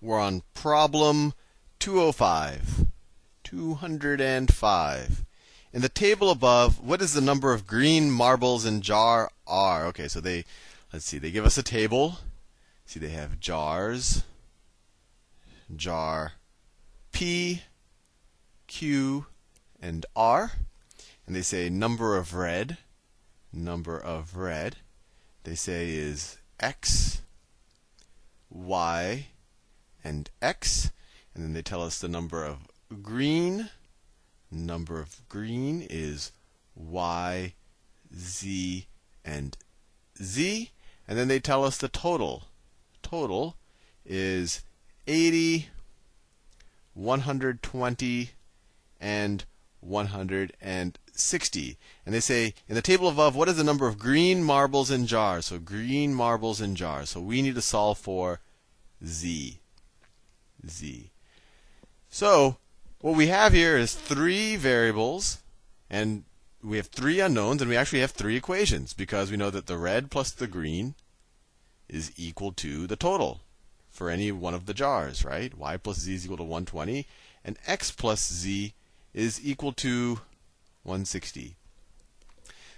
We're on problem 205. 205. In the table above, what is the number of green marbles in jar R? Okay, so they, let's see, they give us a table. See, they have jars, jar P, Q, and R. And they say number of red, number of red, they say is X, Y, and X. And then they tell us the number of green. Number of green is Y, Z, and Z. And then they tell us the total. Total is 80, 120, and 160. And they say in the table above, what is the number of green marbles in jars? So green marbles in jars. So we need to solve for z. z. So what we have here is three variables, and we have three unknowns, and we actually have three equations because we know that the red plus the green is equal to the total for any one of the jars, right? y plus z is equal to 120, and x plus z is equal to 160.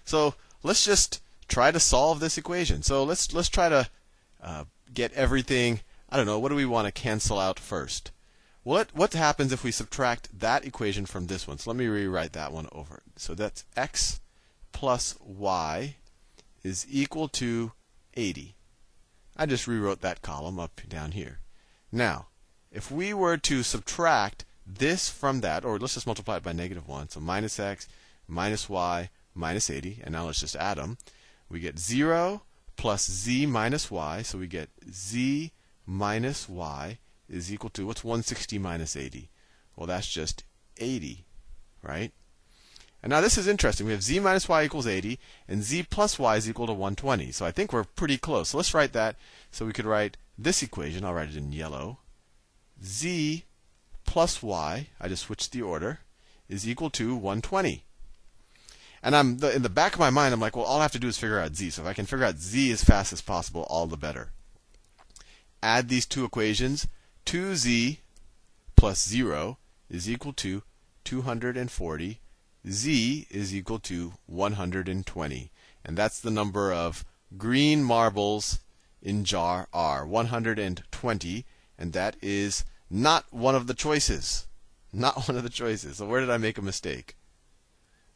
So let's just try to solve this equation. So let's let's try to uh, get everything. I don't know. What do we want to cancel out first? What what happens if we subtract that equation from this one? So let me rewrite that one over. So that's x plus y is equal to 80. I just rewrote that column up down here. Now, if we were to subtract this from that, or let's just multiply it by negative 1. So minus x, minus y, minus 80. And now let's just add them. We get 0 plus z minus y. So we get z minus y is equal to, what's 160 minus 80? Well, that's just 80, right? And now this is interesting. We have z minus y equals 80, and z plus y is equal to 120. So I think we're pretty close. So let's write that. So we could write this equation. I'll write it in yellow. z plus y, I just switched the order, is equal to 120. And I'm the, in the back of my mind, I'm like, well, all I have to do is figure out z. So if I can figure out z as fast as possible, all the better. Add these two equations. 2z plus 0 is equal to 240. z is equal to 120. And that's the number of green marbles in jar R. 120. And that is not one of the choices. Not one of the choices. So where did I make a mistake?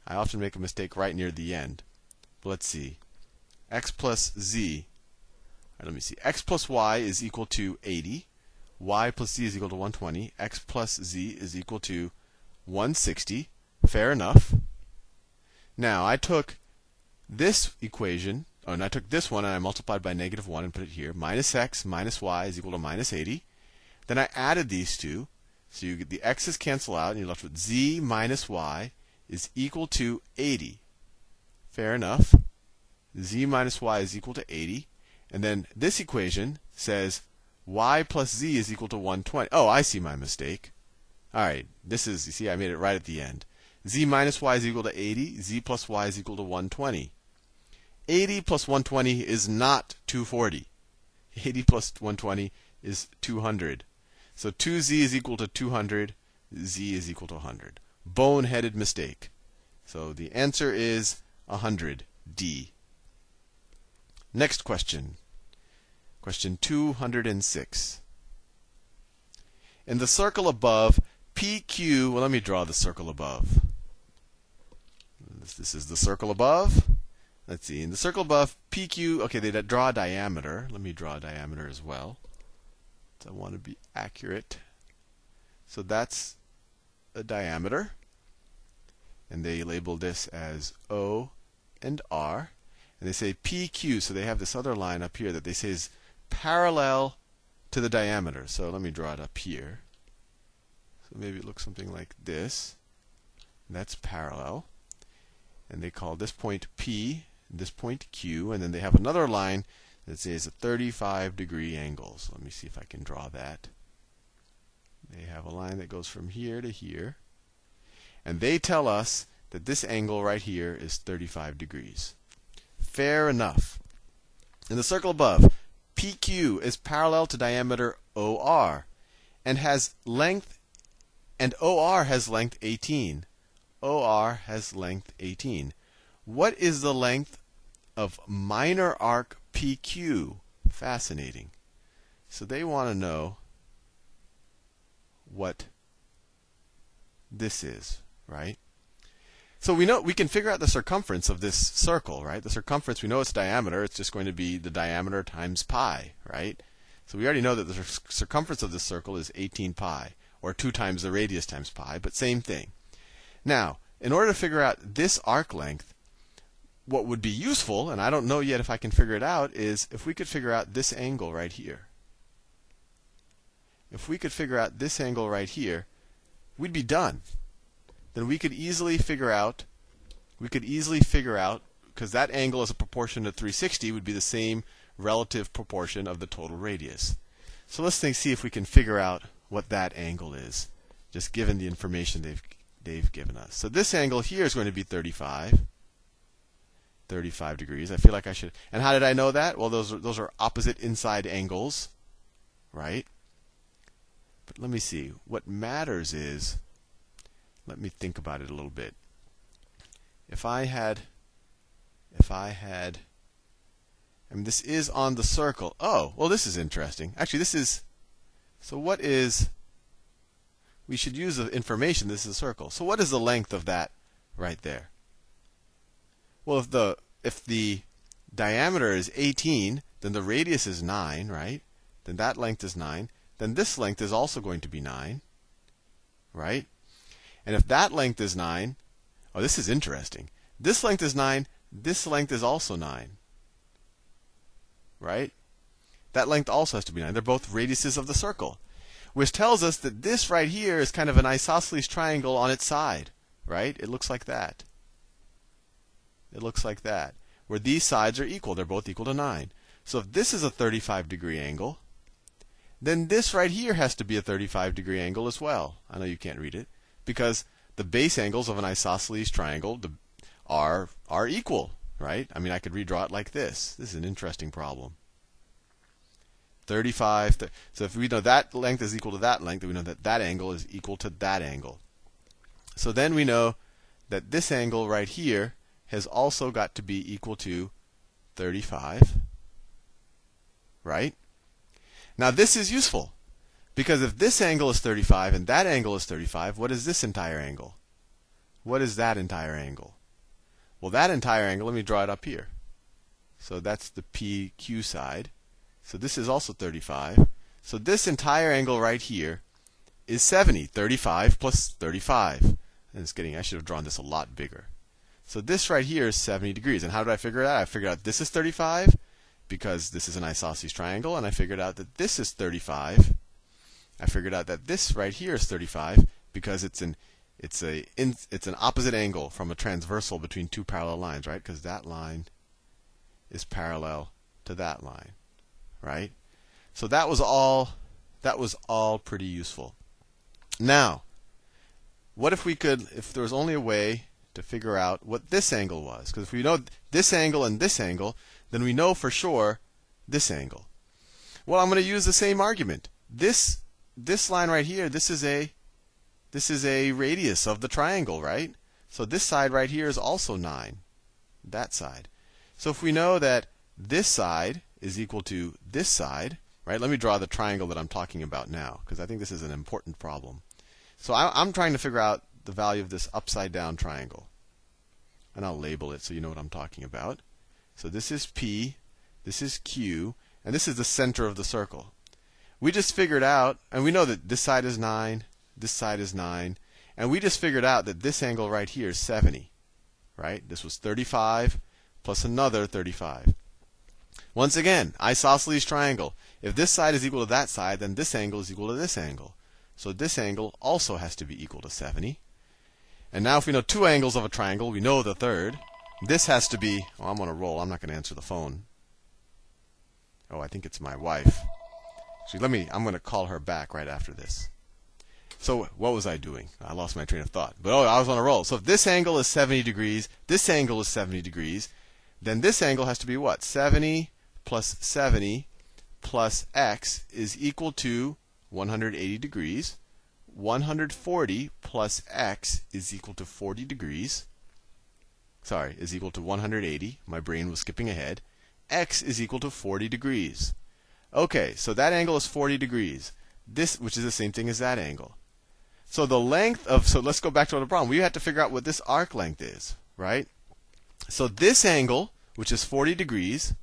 I often make a mistake right near the end. But let's see. x plus z. Right, let me see. x plus y is equal to 80. y plus z is equal to 120. x plus z is equal to 160. Fair enough. Now, I took this equation, oh, and I took this one and I multiplied by negative 1 and put it here. Minus x minus y is equal to minus 80. Then I added these two. So you get the x's cancel out, and you're left with z minus y is equal to 80. Fair enough. z minus y is equal to 80. And then this equation says y plus z is equal to 120. Oh, I see my mistake. All right, this is, you see, I made it right at the end. z minus y is equal to 80. z plus y is equal to 120. 80 plus 120 is not 240. 80 plus 120 is 200. So 2z is equal to 200, z is equal to 100. Boneheaded mistake. So the answer is 100, D. Next question. Question 206. In the circle above, PQ, well, let me draw the circle above. This, this is the circle above. Let's see. In the circle above, PQ, okay, they draw a diameter. Let me draw a diameter as well. I want to be accurate. So that's a diameter. And they label this as O and R. And they say PQ, so they have this other line up here that they say is parallel to the diameter. So let me draw it up here. So maybe it looks something like this. That's parallel. And they call this point P, this point Q, and then they have another line that says a 35 degree angle. So let me see if I can draw that. They have a line that goes from here to here. And they tell us that this angle right here is 35 degrees. Fair enough. In the circle above, PQ is parallel to diameter OR. and has length, and OR has length 18. OR has length 18. What is the length of minor arc PQ? Fascinating. So they want to know what this is, right? So we know we can figure out the circumference of this circle, right? The circumference, we know its diameter. It's just going to be the diameter times pi, right? So we already know that the circumference of this circle is 18 pi, or 2 times the radius times pi, but same thing. Now, in order to figure out this arc length, what would be useful, and I don't know yet if I can figure it out, is if we could figure out this angle right here. If we could figure out this angle right here, we'd be done then we could easily figure out we could easily figure out because that angle as a proportion to 360 would be the same relative proportion of the total radius. So let's think, see if we can figure out what that angle is, just given the information they've they've given us. So this angle here is going to be 35. 35 degrees. I feel like I should. And how did I know that? Well, those are, those are opposite inside angles, right? But let me see. What matters is let me think about it a little bit. If I had, if I had, I mean, this is on the circle. Oh, well, this is interesting. Actually, this is, so what is, we should use the information, this is a circle. So what is the length of that right there? Well, if the, if the diameter is 18, then the radius is 9, right? Then that length is 9. Then this length is also going to be 9, right? And if that length is 9, oh, this is interesting. This length is 9, this length is also 9. Right? That length also has to be 9. They're both radiuses of the circle. Which tells us that this right here is kind of an isosceles triangle on its side. Right? It looks like that. It looks like that. Where these sides are equal. They're both equal to 9. So if this is a 35 degree angle, then this right here has to be a 35 degree angle as well. I know you can't read it because the base angles of an isosceles triangle are are equal, right? I mean, I could redraw it like this. This is an interesting problem. 35. Th- so if we know that length is equal to that length, then we know that that angle is equal to that angle. So then we know that this angle right here has also got to be equal to 35. Right? Now this is useful because if this angle is 35 and that angle is 35, what is this entire angle? What is that entire angle? Well, that entire angle, let me draw it up here. So that's the PQ side. So this is also 35. So this entire angle right here is 70. 35 plus 35. And it's getting, I should have drawn this a lot bigger. So this right here is 70 degrees. And how did I figure it out? I figured out this is 35 because this is an isosceles triangle. And I figured out that this is 35 I figured out that this right here is 35 because it's an it's a it's an opposite angle from a transversal between two parallel lines, right? Because that line is parallel to that line, right? So that was all that was all pretty useful. Now, what if we could if there was only a way to figure out what this angle was? Because if we know this angle and this angle, then we know for sure this angle. Well, I'm going to use the same argument. This this line right here, this is a this is a radius of the triangle, right? So this side right here is also 9. That side. So if we know that this side is equal to this side, right? Let me draw the triangle that I'm talking about now, because I think this is an important problem. So I, am trying to figure out the value of this upside down triangle. And I'll label it so you know what I'm talking about. So this is P, this is Q, and this is the center of the circle we just figured out, and we know that this side is 9, this side is 9, and we just figured out that this angle right here is 70. Right? This was 35 plus another 35. Once again, isosceles triangle. If this side is equal to that side, then this angle is equal to this angle. So this angle also has to be equal to 70. And now if we know two angles of a triangle, we know the third. This has to be, oh, I'm on a roll. I'm not going to answer the phone. Oh, I think it's my wife. Actually, let me, I'm going to call her back right after this. So what was I doing? I lost my train of thought. But oh, I was on a roll. So if this angle is 70 degrees, this angle is 70 degrees, then this angle has to be what? 70 plus 70 plus x is equal to 180 degrees. 140 plus x is equal to 40 degrees. Sorry, is equal to 180. My brain was skipping ahead. x is equal to 40 degrees. Okay, so that angle is 40 degrees. This, which is the same thing as that angle. So the length of, so let's go back to the problem. We had to figure out what this arc length is, right? So this angle, which is 40 degrees,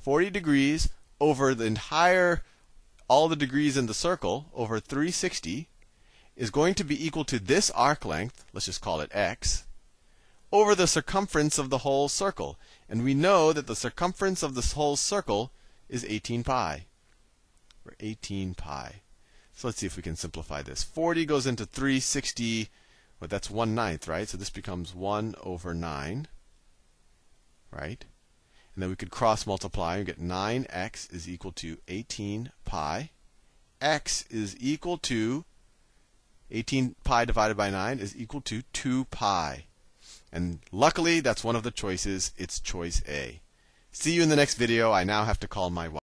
40 degrees over the entire, all the degrees in the circle, over 360, is going to be equal to this arc length, let's just call it x, over the circumference of the whole circle. And we know that the circumference of this whole circle is 18 pi. Or 18 pi. So let's see if we can simplify this. 40 goes into 360, well, that's 1 ninth, right? So this becomes 1 over 9, right? And then we could cross multiply and get 9x is equal to 18 pi. x is equal to 18 pi divided by 9 is equal to 2 pi. And luckily, that's one of the choices. It's choice A. See you in the next video. I now have to call my wife.